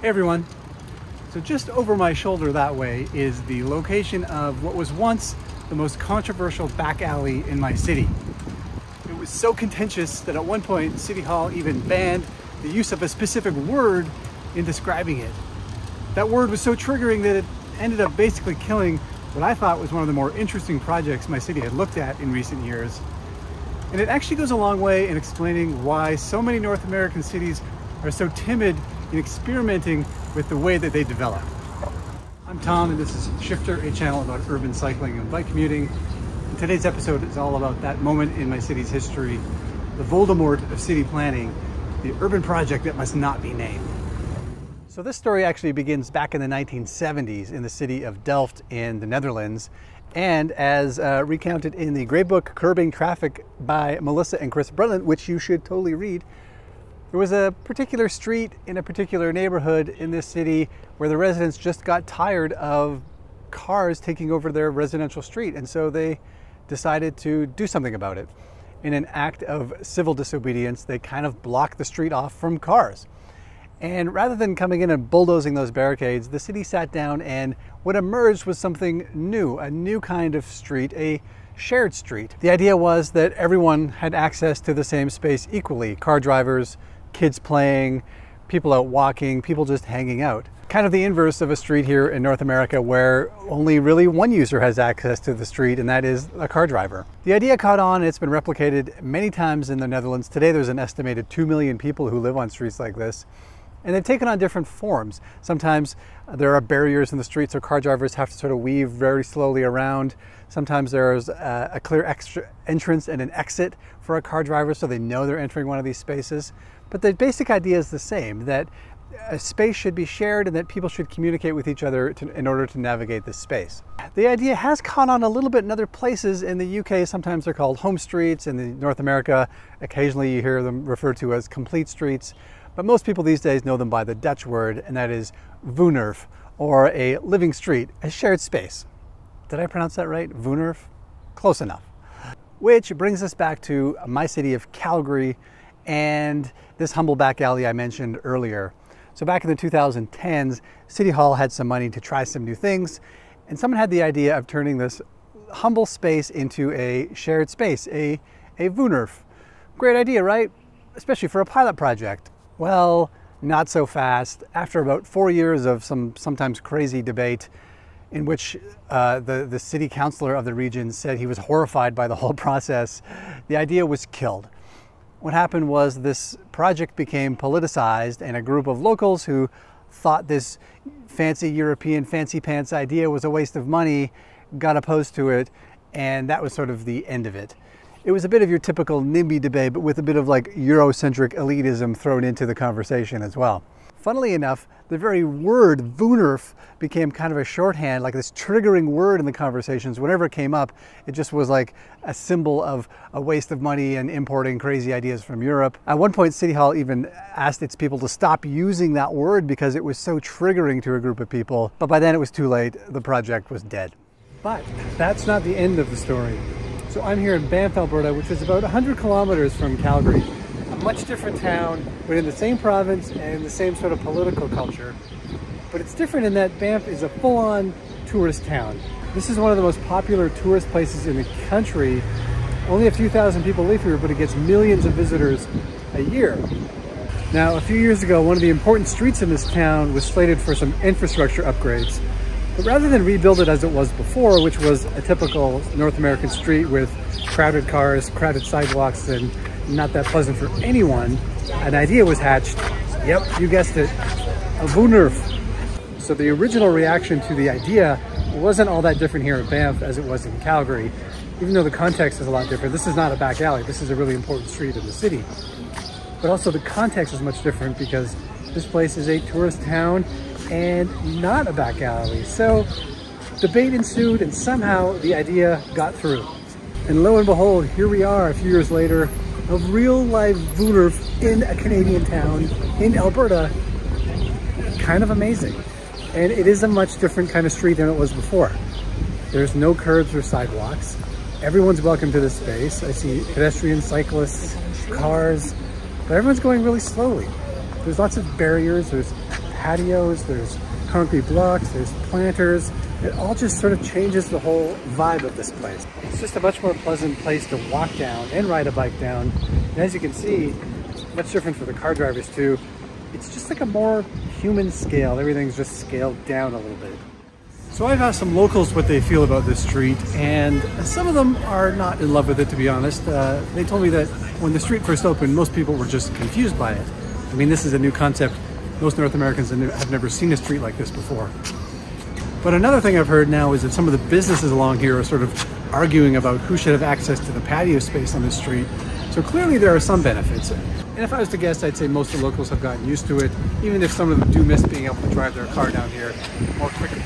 Hey everyone. So just over my shoulder that way is the location of what was once the most controversial back alley in my city. It was so contentious that at one point City Hall even banned the use of a specific word in describing it. That word was so triggering that it ended up basically killing what I thought was one of the more interesting projects my city had looked at in recent years. And it actually goes a long way in explaining why so many North American cities are so timid in experimenting with the way that they develop. I'm Tom and this is Shifter, a channel about urban cycling and bike commuting. And today's episode is all about that moment in my city's history, the Voldemort of city planning, the urban project that must not be named. So this story actually begins back in the 1970s in the city of Delft in the Netherlands. And as uh, recounted in the great book Curbing Traffic by Melissa and Chris Bruntlett, which you should totally read, there was a particular street in a particular neighborhood in this city where the residents just got tired of cars taking over their residential street. And so they decided to do something about it. In an act of civil disobedience, they kind of blocked the street off from cars. And rather than coming in and bulldozing those barricades, the city sat down and what emerged was something new, a new kind of street, a shared street. The idea was that everyone had access to the same space equally car drivers, kids playing, people out walking, people just hanging out. Kind of the inverse of a street here in North America where only really one user has access to the street, and that is a car driver. The idea caught on, it's been replicated many times in the Netherlands. Today there's an estimated 2 million people who live on streets like this. And they've taken on different forms. Sometimes there are barriers in the street, so car drivers have to sort of weave very slowly around. Sometimes there's a, a clear extra entrance and an exit for a car driver so they know they're entering one of these spaces. But the basic idea is the same that a space should be shared and that people should communicate with each other to, in order to navigate this space. The idea has caught on a little bit in other places. In the UK, sometimes they're called home streets. In North America, occasionally you hear them referred to as complete streets. But most people these days know them by the Dutch word, and that is Woonerf, or a living street, a shared space. Did I pronounce that right? Woonerf? Close enough. Which brings us back to my city of Calgary, and this humble back alley I mentioned earlier. So back in the 2010s, City Hall had some money to try some new things, and someone had the idea of turning this humble space into a shared space, a, a Woonerf. Great idea, right? Especially for a pilot project. Well, not so fast. After about four years of some sometimes crazy debate, in which uh, the, the city councilor of the region said he was horrified by the whole process, the idea was killed what happened was this project became politicized and a group of locals who thought this fancy European fancy pants idea was a waste of money got opposed to it and that was sort of the end of it. It was a bit of your typical NIMBY debate but with a bit of like Eurocentric elitism thrown into the conversation as well. Funnily enough, the very word Woonerf became kind of a shorthand, like this triggering word in the conversations. Whenever it came up, it just was like a symbol of a waste of money and importing crazy ideas from Europe. At one point, City Hall even asked its people to stop using that word because it was so triggering to a group of people. But by then it was too late. The project was dead. But that's not the end of the story. So I'm here in Banff, Alberta, which is about 100 kilometers from Calgary A much different town, but in the same province and the same sort of political culture. But it's different in that Banff is a full-on tourist town. This is one of the most popular tourist places in the country. Only a few thousand people live here, but it gets millions of visitors a year. Now, a few years ago, one of the important streets in this town was slated for some infrastructure upgrades. But rather than rebuild it as it was before, which was a typical North American street with crowded cars, crowded sidewalks, and not that pleasant for anyone, an idea was hatched. Yep, you guessed it, a Woonerf. So the original reaction to the idea wasn't all that different here at Banff as it was in Calgary. Even though the context is a lot different, this is not a back alley. This is a really important street in the city. But also the context is much different because this place is a tourist town and not a back alley. So debate ensued and somehow the idea got through. And lo and behold, here we are a few years later, of real live Woonerf in a Canadian town in Alberta. Kind of amazing. And it is a much different kind of street than it was before. There's no curbs or sidewalks. Everyone's welcome to this space. I see pedestrians, cyclists, cars, but everyone's going really slowly. There's lots of barriers, there's patios, there's concrete blocks, there's planters. It all just sort of changes the whole vibe of this place. It's just a much more pleasant place to walk down and ride a bike down. And as you can see, much different for the car drivers too. It's just like a more human scale. Everything's just scaled down a little bit. So I've asked some locals what they feel about this street, and some of them are not in love with it, to be honest. Uh, they told me that when the street first opened, most people were just confused by it. I mean, this is a new concept. Most North Americans have never seen a street like this before. But another thing I've heard now is that some of the businesses along here are sort of arguing about who should have access to the patio space on this street. So clearly there are some benefits. And if I was to guess, I'd say most of the locals have gotten used to it, even if some of them do miss being able to drive their car down here more quickly.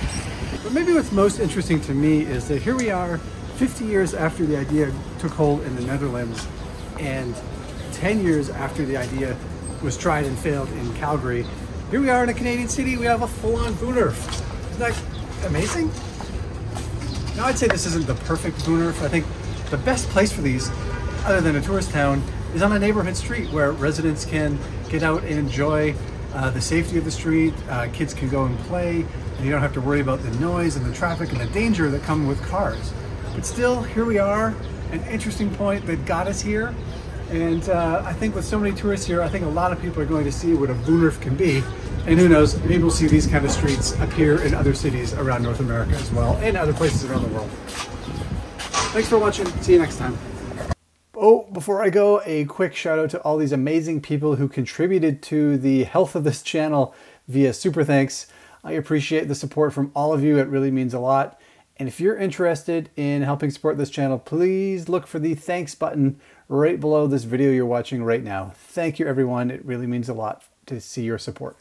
But maybe what's most interesting to me is that here we are 50 years after the idea took hold in the Netherlands and 10 years after the idea was tried and failed in Calgary. Here we are in a Canadian city, we have a full-on Woonerf. Isn't that amazing? Now I'd say this isn't the perfect Woonerf. I think the best place for these, other than a tourist town, is on a neighborhood street where residents can get out and enjoy uh, the safety of the street. Uh, kids can go and play, and you don't have to worry about the noise and the traffic and the danger that come with cars. But still, here we are, an interesting point that got us here. And uh, I think with so many tourists here, I think a lot of people are going to see what a Woonerf can be. And who knows, maybe we'll see these kind of streets appear in other cities around North America as well, and other places around the world. Thanks for watching. See you next time. Oh, before I go, a quick shout out to all these amazing people who contributed to the health of this channel via Super Thanks. I appreciate the support from all of you. It really means a lot. And if you're interested in helping support this channel, please look for the thanks button right below this video you're watching right now. Thank you, everyone. It really means a lot to see your support.